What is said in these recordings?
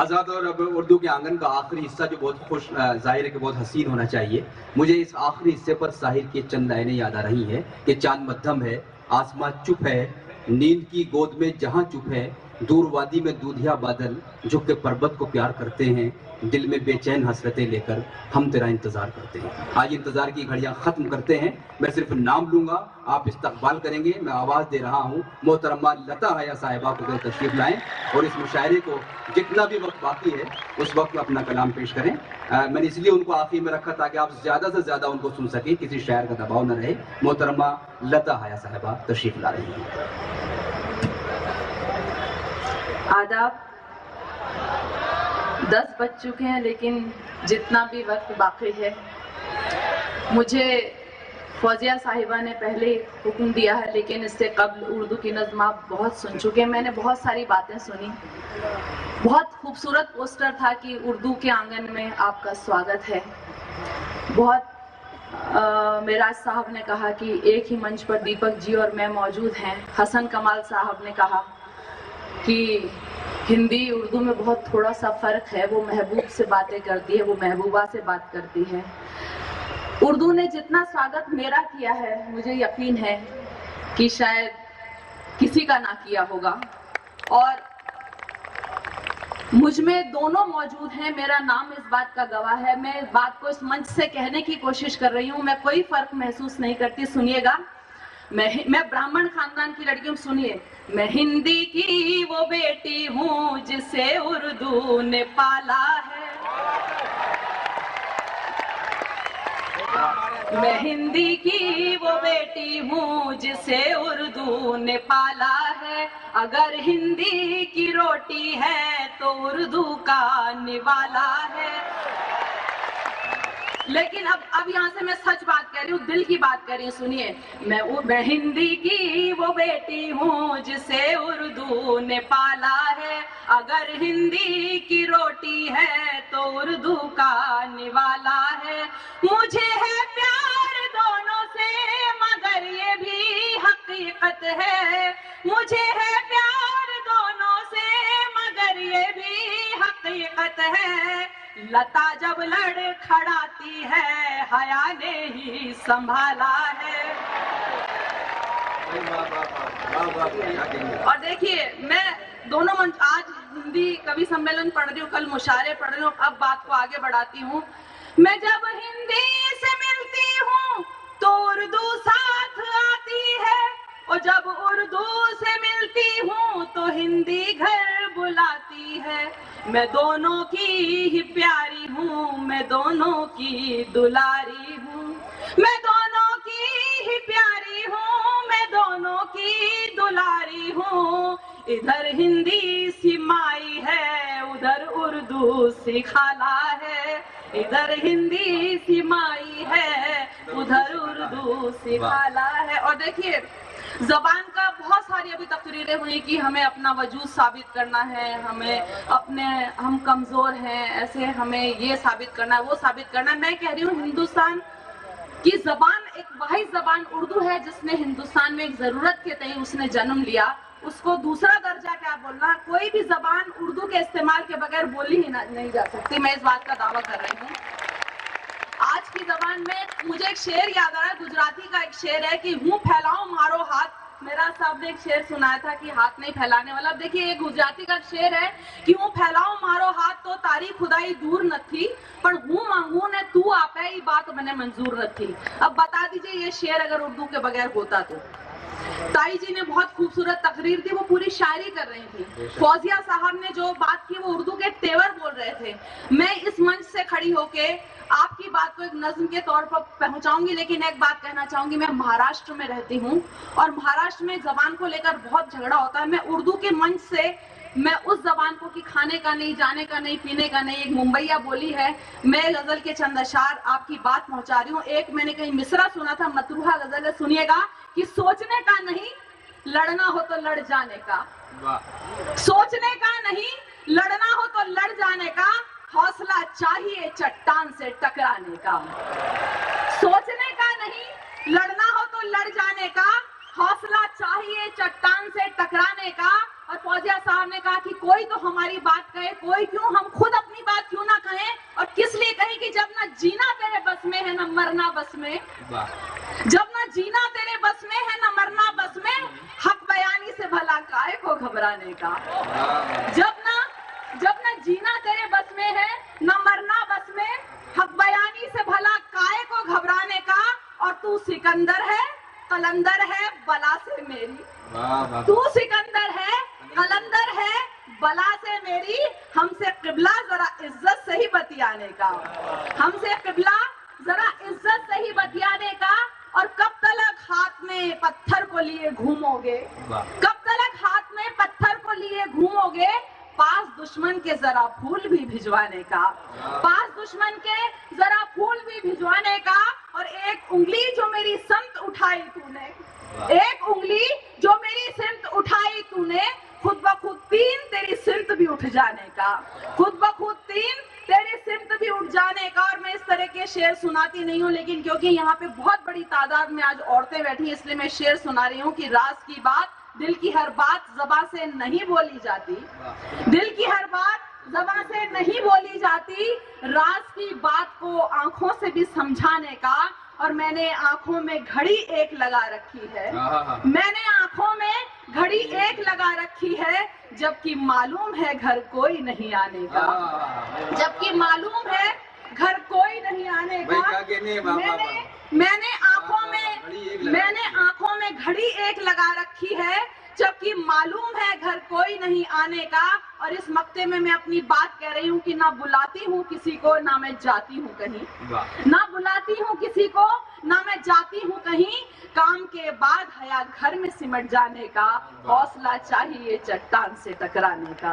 आज़ाद और अब उर्दू के आँगन का आखिरी हिस्सा जो बहुत खुश ज़ाहिर है कि बहुत हसीन होना चाहिए। मुझे इस आखिरी हिस्से पर साहिर की चंद लाइनें याद आ रही हैं। कि चाँद मध्यम है, आसमां चुप है, नींद की गोद में जहाँ चुप है दूर वादी में दूधिया बादल झुक के पर्वत को प्यार करते हैं दिल में बेचैन हसरतें लेकर हम तेरा इंतज़ार करते हैं। आज इंतज़ार की घड़ियाँ खत्म करते हैं मैं सिर्फ़ नाम लूँगा आप इस्तकबाल करेंगे मैं आवाज़ दे रहा हूँ मोहतरमा लता हया साहिबा को तशरीफ़ लाएँ और इस मुशायरे को जितना भी वक्त बाकी है उस वक्त में अपना कलाम पेश करें। अ, मैंने इसलिए उनको आखिर में रखा ताकि आप ज़्यादा से ज़्यादा उनको सुन सकें किसी शायर का दबाव न रहे। मोहतरमा लता हया साहिबा तशरीफ़ ला रही हैं। आदाब दस बज चुके हैं, लेकिन जितना भी वक्त बाकी है, मुझे फौजिया साहिबा ने पहले हुक्म दिया है, लेकिन इससे कबल उर्दू की नज़म आप बहुत सुन चुके हैं। मैंने बहुत सारी बातें सुनी। बहुत खूबसूरत पोस्टर था कि उर्दू के आँगन में आपका स्वागत है। बहुत मेराज साहब ने कहा कि एक ही मंच पर दीपक जी और मैं मौजूद हैं। हसन कमाल साहब ने कहा कि हिंदी, उर्दू में बहुत थोड़ा सा फ़र्क है, वो महबूब से बातें करती है, वो महबूबा से बात करती है। उर्दू ने जितना स्वागत मेरा किया है, मुझे यकीन है कि शायद किसी का ना किया होगा। और मुझमें दोनों मौजूद हैं, मेरा नाम इस बात का गवाह है। मैं इस बात को इस मंच से कहने की कोशिश कर रही हूँ, मैं कोई फ़र्क महसूस नहीं करती, सुनिएगा। मैं मैं ब्राह्मण खानदान की लड़की हूँ, सुनिए। मैं हिंदी की वो बेटी हूँ जिसे उर्दू ने पाला है। मैं हिंदी की वो बेटी हूँ जिसे उर्दू ने पाला है। अगर हिंदी की रोटी है तो उर्दू का निवाला है। लेकिन अब अब यहाँ से मैं सच बात कर रही हूँ, दिल की बात कर रही हूँ, सुनिए। मैं उ- मैं हिंदी की वो बेटी हूँ, जिसे उर्दू ने पाला है। अगर हिंदी की रोटी है तो उर्दू का निवाला है। मुझे है प्यार दोनों से, मगर ये भी हकीकत है। मुझे है प्यार हकीकत है। लता जब लड़ खड़ाती है हया ने ही संभाला है। और देखिए मैं दोनों मंच आज हिंदी कवि सम्मेलन पढ़ रही हूँ कल मुशारे पढ़ रही हूँ अब बात को आगे बढ़ाती हूँ। मैं जब हिंदी से मिलती हूँ तो उर्दू साथ आती है। और जब उर्दू से मिलती हूँ तो हिंदी घर मैं दोनों की ही प्यारी हूँ मैं दोनों की दुलारी हूँ। मैं दोनों की ही प्यारी हूँ मैं दोनों की दुलारी हूँ। इधर हिंदी सिमाई है उधर उर्दू सिखाला है। इधर हिंदी सिमाई है उधर उर्दू सिखाला है। और देखिए जबान का बहुत सारी अभी तकरीरें हुई कि हमें अपना वजूद साबित करना है, हमें अपने, हम कमज़ोर हैं, ऐसे हमें ये साबित करना है, वो साबित करना है। मैं कह रही हूँ, हिंदुस्तान की जबान, एक वाहिद जबान उर्दू है, जिसने हिंदुस्तान में एक ज़रूरत के तय उसने जन्म लिया। उसको दूसरा दर्जा क्या बोलना? कोई भी जबान उर्दू के इस्तेमाल के बगैर बोली ही नहीं जा सकती। मैं इस बात का दावा कर रही हूँ। आज की जबान में मुझे एक शेर याद आ रहा है, गुजराती का एक शेर है कि हूँ फैलाओ मारो हाथ। मेरा साहब ने एक शेर सुनाया था कि हाथ नहीं फैलाने वाला। अब देखिए, ये गुजराती का शेर है कि हूँ फैलाओ मारो हाथ तो तारी खुदाई दूर न थी, पर हूँ मांगू ने तू आपे ये बात मैंने मंजूर न थी। अब बता दीजिए, ये शेर अगर उर्दू के बगैर होता तो? ताई जी ने बहुत खूबसूरत तकरीर थी वो पूरी शायरी कर रही थी। फौजिया साहब ने जो बात की, वो उर्दू के तेवर बोल रहे थे। मैं इस मंच से खड़ी होके आपकी बात को एक नज्म के तौर पर पहुंचाऊँगी लेकिन एक बात कहना चाहूँगी मैं महाराष्ट्र में रहती हूँ और महाराष्ट्र में जबान को लेकर बहुत झगड़ा होता है। मैं उर्दू के मंच से मैं उस जबान को कि खाने का नहीं जाने का नहीं पीने का नहीं एक मुंबईया बोली है मैं गज़ल के चंद अशार आपकी बात पहुँचा रही हूँ। एक मैंने कहीं मिसरा सुना था मतरूहा गज़ल है सुनिएगा कि सोचने का नहीं लड़ना हो तो लड़ जाने का। सोचने का नहीं लड़ना हो तो लड़ जाने का हौसला चाहिए चट्टान से टकराने का। सोचने का नहीं लड़ना हो तो लड़ जाने का। हौसला चाहिए चट्टान से टकराने का। और फौजिया साहब ने कहा कि कोई तो हमारी बात कहे कोई क्यों हम खुद अपनी बात क्यों ना कहें? और किस लिए कहे कि जब ना जीना तेरे बस में है ना मरना बस में? जब ना जीना तेरे बस में है ना मरना बस में हक बयानी से भला काय को घबराने का? जब जीना तेरे बस में है न मरना बस में। हक बयानी से भला काय को घबराने का? और तू सिकंदर है कलंदर है बला से मेरी। तू सिकंदर है कलंदर है बला से मेरी। हमसे किबला जरा इज़्ज़त से ही बतियाने का। हमसे किबला जरा इज़्ज़त से ही बतियाने का। और कब तलक हाथ में पत्थर को लिए घूमोगे? कब तलक हाथ में पत्थर को लिए घूमोगे? पास दुश्मन के जरा फूल भी भिजवाने का। पास दुश्मन के जरा फूल भी भिजवाने का और एक उंगली जो मेरी संत उठाई तूने। एक उंगली जो मेरी सिमत उठाई तूने खुद ब खुद तीन तेरी सिमत भी उठ जाने का। खुद ब खुद तीन तेरी सिमत भी उठ जाने का और मैं इस तरह के शेर सुनाती नहीं हूँ लेकिन क्योंकि यहाँ पे बहुत बड़ी तादाद में आज औरतें बैठी हैं, इसलिए मैं शेर सुना रही हूँ कि राज की बात दिल की हर बात जबा से नहीं बोली जाती। दिल की हर बात जबान से नहीं बोली जाती। राज की बात को आँखों से भी समझाने का और मैंने आँखों में घड़ी एक लगा रखी है। मैंने आँखों में घड़ी एक लगा रखी है जबकि मालूम है घर कोई नहीं आने का। जबकि मालूम है घर कोई नहीं आने का। हैं, मैंने। मैंने आँखों में मैंने आँखों में घड़ी एक लगा रखी है जबकि मालूम है घर कोई नहीं आने का और इस मक्ते में मैं अपनी बात कह रही हूँ कि ना बुलाती हूँ किसी को ना मैं जाती हूँ कहीं। ना बुलाती हूँ किसी को ना मैं जाती हूँ कहीं। काम के बाद हया घर में सिमट जाने का हौसला चाहिए चट्टान से टकराने का।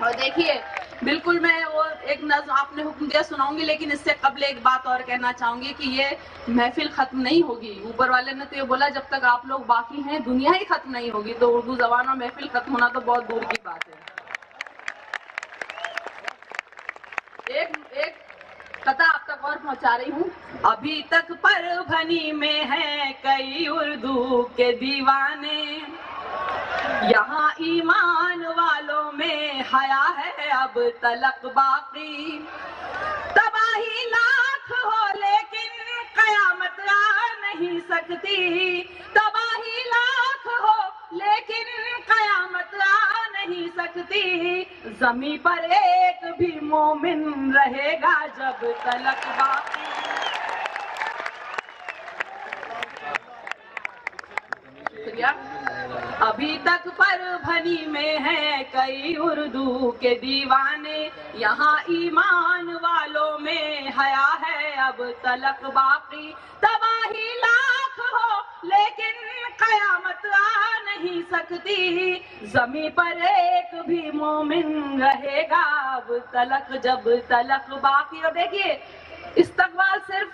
और देखिए बिल्कुल, मैं वो एक नज्म आपने हुक्म दिया, सुनाऊँगी, लेकिन इससे कबल एक बात और कहना चाहूँगी कि ये महफिल खत्म नहीं होगी। ऊपर वाले ने तो ये बोला, जब तक आप लोग बाकी हैं, दुनिया ही खत्म नहीं होगी। तो उर्दू जबान और महफिल खत्म होना तो बहुत दूर की बात है। एक एक कथा आप तक और पहुँचा रही हूँ। अभी तक परभनी में है कई उर्दू के दीवाने। यहाँ ईमान वालों में हया है अब तलक बाकी। तबाही लाख हो लेकिन कयामत आ नहीं सकती। तबाही लाख हो लेकिन कयामत आ नहीं सकती। जमी पर एक भी मोमिन रहेगा जब तलक बाकी। शुक्रिया। अभी तक परभनी में है कई उर्दू के दीवाने। यहाँ ईमान वालों में हया है, अब तलक बाकी। तबाही लाख हो, लेकिन कयामत आ नहीं सकती। जमी पर एक भी मोमिन रहेगा, अब तलक जब तलक बाकी। और देखिए, इस्तकबाल सिर्फ़,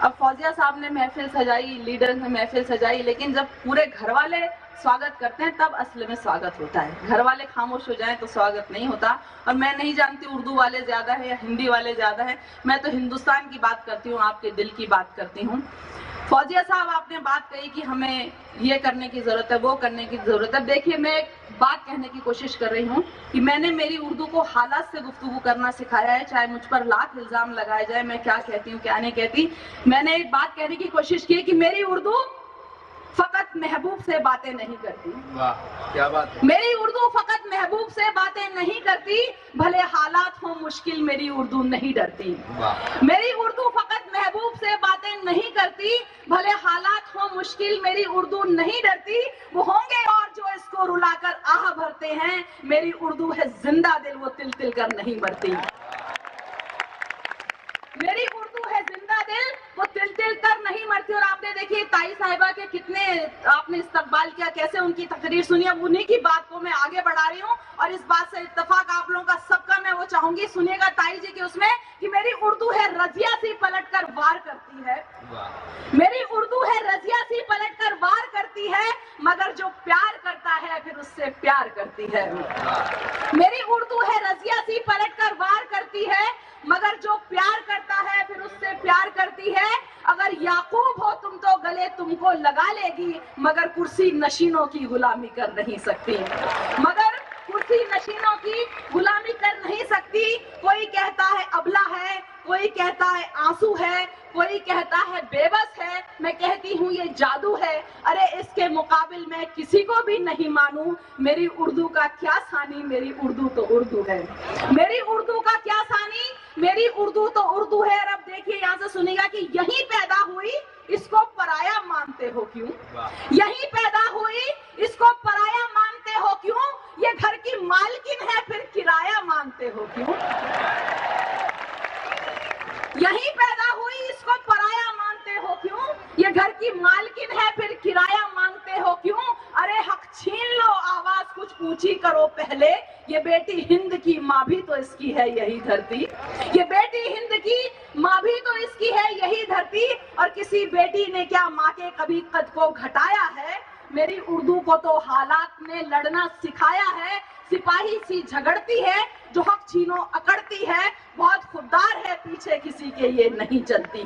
अब फौजिया साहब ने महफिल सजाई, लीडर ने महफिल सजाई, लेकिन जब पूरे घर वाले स्वागत करते हैं, तब असल में स्वागत होता है। घर वाले खामोश हो जाए तो स्वागत नहीं होता। और मैं नहीं जानती उर्दू वाले ज़्यादा है या हिंदी वाले ज़्यादा है। मैं तो हिंदुस्तान की बात करती हूँ, आपके दिल की बात करती हूँ। फौजिया साहब, आपने बात कही कि हमें ये करने की ज़रूरत है, वो करने की ज़रूरत है। देखिए, मैं एक बात कहने की कोशिश कर रही हूँ कि मैंने मेरी उर्दू को हालात से गुफ्तगू करना सिखाया है, चाहे मुझ पर लाख इल्ज़ाम लगाए जाए, मैं क्या कहती हूँ, क्या नहीं कहती। मैंने एक बात कहने की कोशिश की कि मेरी उर्दू फकत महबूब से बातें नहीं करती। वाह क्या बात है। मेरी उर्दू फकत महबूब से बातें नहीं करती भले हालात हो मुश्किल मेरी उर्दू नहीं डरती। मेरी उर्दू फकत महबूब से बातें नहीं करती भले हालात हो मुश्किल मेरी उर्दू नहीं डरती वो होंगे और जो इसको रुलाकर आह भरते हैं मेरी उर्दू है ज़िंदा दिल वो तिल तिल कर नहीं मरती। मेरी वो तिल तिल कर नहीं मरती। और आपने देखिए ताई साहिबा के कितने आपने इस्तकबाल किया कैसे उनकी तकरीर सुनी। अब उन्हीं की बात को मैं आगे बढ़ा रही हूँ और इस बात से इत्तेफाक आप लोगों का सबका मैं वो चाहूँगी सुनिएगा ताई जी की उसमें कि मेरी उर्दू है रजिया सी पलट कर वार करती है। मेरी उर्दू है रजिया सी पलट कर वार करती है मगर जो प्यार करता है फिर उससे प्यार करती है। मेरी उर्दू है रजिया सी पलट कर वार करती है मगर जो प्यार करता प्यार करती है। अगर याकूब हो, तुम तो गले तुमको लगा लेगी, मगर कुर्सी नशीनों की गुलामी कर नहीं सकती। मगर कुर्सी नशीनों की गुलामी कर नहीं सकती। कोई कहता है अबला है, कोई कहता है आँसू है, कोई कहता है बेबस है। मैं कहती हूँ, ये जादू है। अरे, इसके मुकाबिल में किसी को भी नहीं मानू। मेरी उर्दू का क्या सानी? मेरी उर्दू तो उर्दू है। मेरी उर्दू का क्या सानी? मेरी उर्दू तो उर्दू है और अब देखिए यहाँ से सुनेगा कि यही पैदा हुई इसको पराया मानते हो क्यों? यही पैदा हुई इसको पराया मानते हो क्यों ये घर की मालकिन है फिर किराया मानते हो क्यों यही पैदा हुई इसको पराया मानते हो क्यों ये घर की मालकिन है फिर किराया मांगते हो क्यों अरे हक छीन लो आवाज़ कुछ ऊँची करो पहले ये बेटी हिंद की माँ भी तो इसकी है यही धरती। ये बेटी हिंद की, माँ भी तो इसकी है यही धरती। और किसी बेटी ने क्या माँ के कभी कद को घटाया है? मेरी उर्दू को तो हालात ने लड़ना सिखाया है। सिपाही सी झगड़ती है, जो हक छीनो अकड़ती है। बहुत खुददार है, पीछे किसी के ये नहीं चलती।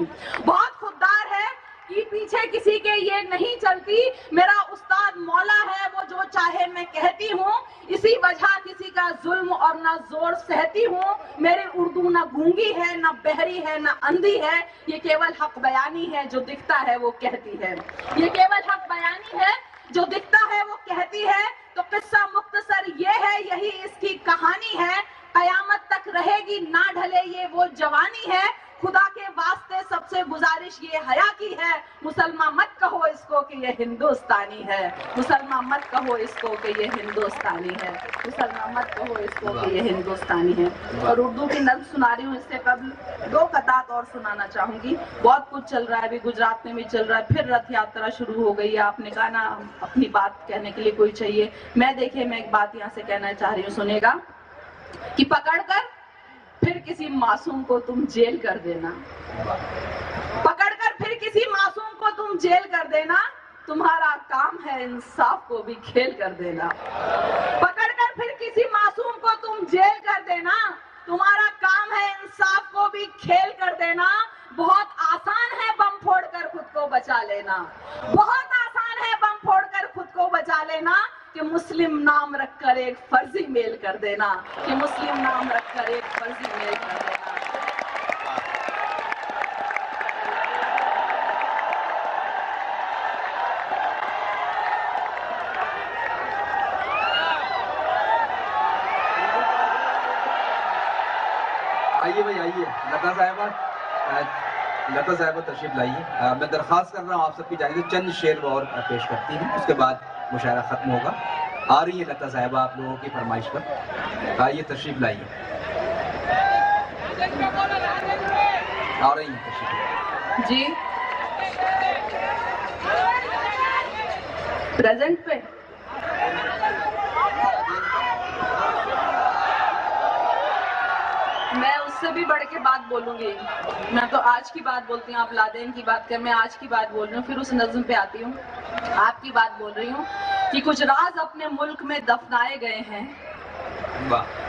बहुत खुददार है कि पीछे किसी के ये नहीं चलती। मेरा उस्ताद मौला है, वो जो चाहे मैं कहती हूँ। इसी वजह किसी का जुल्म और ना ज़ोर सहती हूँ। मेरी उर्दू ना गूँगी है, ना बहरी है, ना अंधी है। ये केवल हक बयानी है, जो दिखता है, वो कहती है। ये केवल हक बयानी है, जो दिखता है, वो कहती है। तो किस्सा मुख्तसर ये है, यही इसकी कहानी है। कयामत तक रहेगी, ना ढले ये वो जवानी है। खुदा के वास्ते सबसे गुजारिश ये हया की है, मुसलमान मत कहो इसको कि ये हिंदुस्तानी है। मुसलमान मत कहो इसको कि ये हिंदुस्तानी है। मुसलमान मत कहो इसको कि ये हिंदुस्तानी है। और उर्दू की नज्म सुना रही हूँ, इससे कबल दो कतात और सुनाना चाहूँगी। बहुत कुछ चल रहा है, अभी गुजरात में भी चल रहा है, फिर रथ यात्रा शुरू हो गई है। आपने कहा ना, अपनी बात कहने के लिए कोई चाहिए। मैं देखिए, मैं एक बात यहाँ से कहना चाह रही हूँ, सुनेगा कि पकड़कर फिर किसी मासूम को तुम जेल कर देना। पकड़कर फिर किसी मासूम को तुम जेल कर देना। तुम्हारा काम है इंसाफ को भी खेल कर देना। पकड़कर फिर किसी मासूम को तुम जेल कर देना। तुम्हारा काम है इंसाफ को भी खेल कर देना। बहुत आसान है बम फोड़कर खुद को बचा लेना। बहुत आसान है बम फोड़कर खुद को बचा लेना। कि मुस्लिम नाम रखकर एक फर्जी मेल कर देना। कि मुस्लिम नाम रखकर एक फर्जी मेल कर देना। आइए भाई, आइए। लता साहिबा लता साहिबा तशरीफ़ लाइए। मैं दरख्वास्त कर रहा हूँ, आप सबकी जानिए। से चंद शेर और पेश करती हैं। उसके बाद मुशायरा ख़त्म होगा। आ रही है लता साहिबा आप लोगों की फरमाइश पर। आइए तशरीफ़ लाइए। आ रही हैं तशरीफ़। जी। प्रेजेंट पे। मैं उससे भी बढ़ के बात बोलूँगी। मैं तो आज की बात बोलती हूँ आप लादेन की बात कर मैं आज की बात बोल रही हूँ फिर उस नज्म पे आती हूँ। आपकी बात बोल रही हूँ कि कुछ राज अपने मुल्क में दफनाए गए हैं।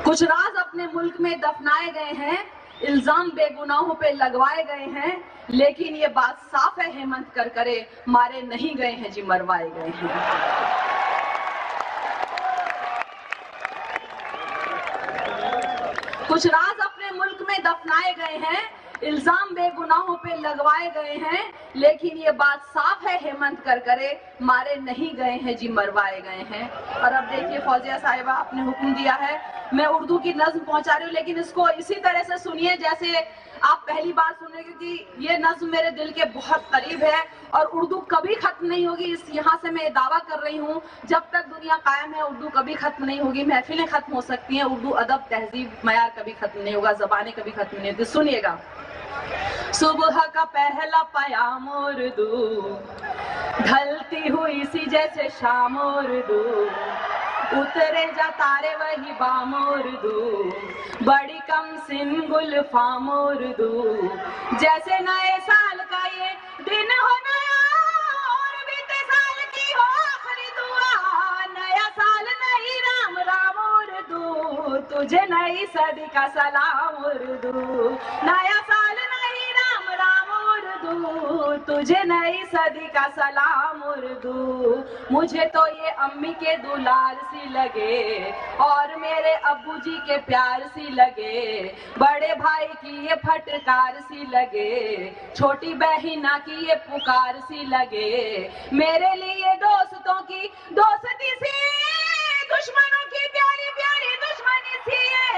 कुछ राज अपने मुल्क में दफनाए गए हैं इल्ज़ाम बेगुनाहों पे लगवाए गए हैं लेकिन ये बात साफ़ है हेमंत कर करे मारे नहीं गए हैं जी मरवाए गए हैं। कुछ राज में दफनाए गए हैं, इल्ज़ाम बेगुनाहों पे लगवाए गए हैं, लेकिन ये बात साफ़ है, हेमंत करकरे, मारे नहीं गए हैं जी, मरवाए गए हैं। और अब देखिए, फौजिया साहिबा, आपने हुक्म दिया है, मैं उर्दू की नज्म पहुँचा रही हूँ, लेकिन इसको इसी तरह से सुनिए, जैसे आप पहली बार सुन रहे क्योंकि ये नज्म मेरे दिल के बहुत करीब है और उर्दू कभी खत्म नहीं होगी। इस यहाँ से मैं दावा कर रही हूँ, जब तक दुनिया कायम है, उर्दू कभी खत्म नहीं होगी। महफिलें खत्म हो सकती हैं, उर्दू अदब, तहजीब मैार कभी खत्म नहीं होगा, जबानें कभी खत्म नहीं होती सुनिएगा। सुबह का पहला पयाम उर्दू, ढलती हुई सी जैसे शाम उर्दू। उतरे जा तारे वही बाम उर्दू बड़ी कम सिन गुल फाम उर्दू जैसे नए साल का ये दिन हो, नया और बीते साल की हो, आखिरी दुआ। नया साल नहीं राम राम उर्दू तुझे नई सदी का सलाम उर्दू नया साल उर्दू तुझे नई सदी का सलाम उर्दू। मुझे तो ये अम्मी के दुलार सी लगे, और मेरे अबू जी के प्यार सी लगे। बड़े भाई की ये फटकार सी लगे, छोटी बहिना की ये पुकार सी लगे। मेरे लिए दोस्तों की दोस्ती सी, दुश्मनों की प्यारी प्यारी दुश्मनी सी है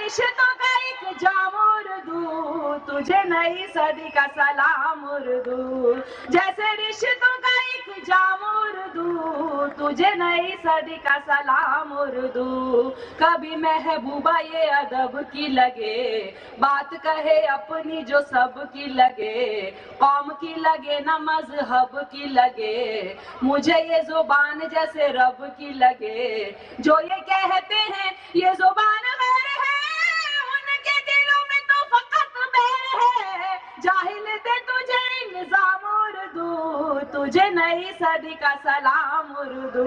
रिश्तों का एक जाम उर्दू तुझे नई सदी का सलाम उर्दू जैसे रिश्तों का एक जाम उर्दू तुझे नई सदी का सलाम उर्दू कभी महबूबा ये अदब की लगे बात कहे अपनी जो सब की लगे कौम की लगे न मज़हब की लगे मुझे ये ज़ुबान जैसे रब की लगे जो ये कहते हैं, ये ज़ुबान है। जाहिल थे तुझे निज़ाम उर्दू तुझे नई सदी का सलाम उर्दू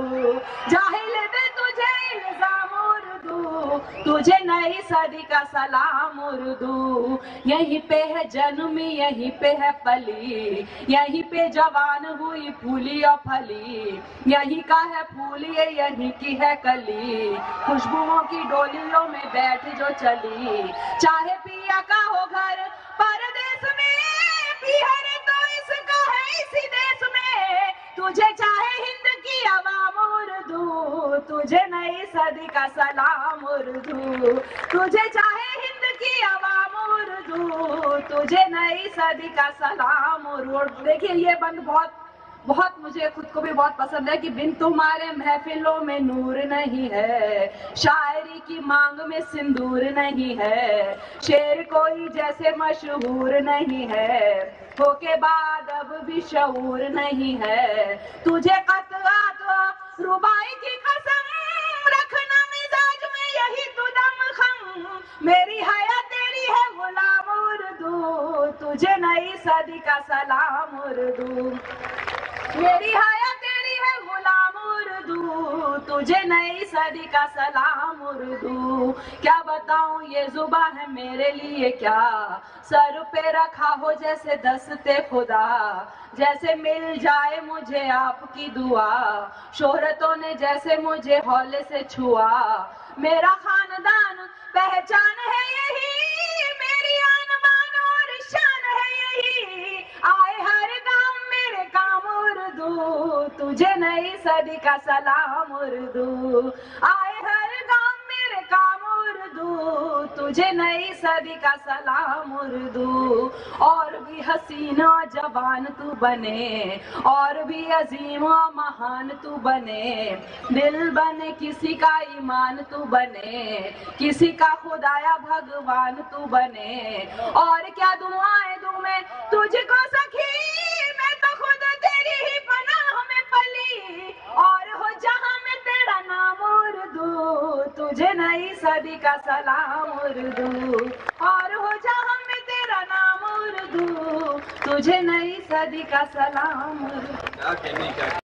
जाहिल थे तुझे निज़ाम उर्दू तुझे नई सदी का सलाम उर्दू यहीं पे है जन्मी, यहीं पे है पली यहीं पे जवान हुई फूली और फली। यहीं का है फूल, ये यहीं की है कली। खुशबुओं की डोलियों में बैठ जो चली। चाहे पिया का हो घर परदेश में पिहर तो इसका है इसी देश में। तुझे चाहे हिंद की आवाम उर्दू, तुझे नई सदी का सलाम उर्दू। तुझे चाहे हिंद की आवाम उर्दू, तुझे नई सदी का सलाम उर्दू। देखिए, ये बंद बहुत बहुत मुझे खुद को भी बहुत पसंद है कि बिन तुम्हारे महफिलों में नूर नहीं है, शायरी की मांग में सिंदूर नहीं है, शेर कोई जैसे मशहूर नहीं है, होके बाद अब भी शऊर नहीं है। तुझे कतरात रुबाई की कसम, रखना मिजाज में यही तू दम खम। मेरी हया तेरी है गुलाम उर्दू, तुझे नई सदी का सलाम उर्दू। मेरी हया तेरी है गुलाम उर्दू, तुझे नई सदी का सलाम उर्दू। क्या बताऊँ, ये जुबा है मेरे लिए क्या? सर पे रखा हो जैसे दस्ते खुदा, जैसे मिल जाए मुझे आपकी दुआ। शोहरतों ने जैसे मुझे हौले से छुआ। मेरा खानदान, पहचान है यही उर्दू तुझे नई सदी का सलाम उर्दू। आए हर गाँव मेरे काम उर्दू। तुझे नई सदी का सलाम उर्दू। और भी हसीना जवान तू बने, और भी अजीम महान तू बने। दिल बने किसी का ईमान तू बने, किसी का खुदाया भगवान तू बने। और क्या दुआएँ दूँ मैं तुझको सखी? तुझे नई सदी का सलाम उर्दू। और हो जहाँ में तेरा नाम उर्दू। तुझे नई सदी का सलाम उर्दू।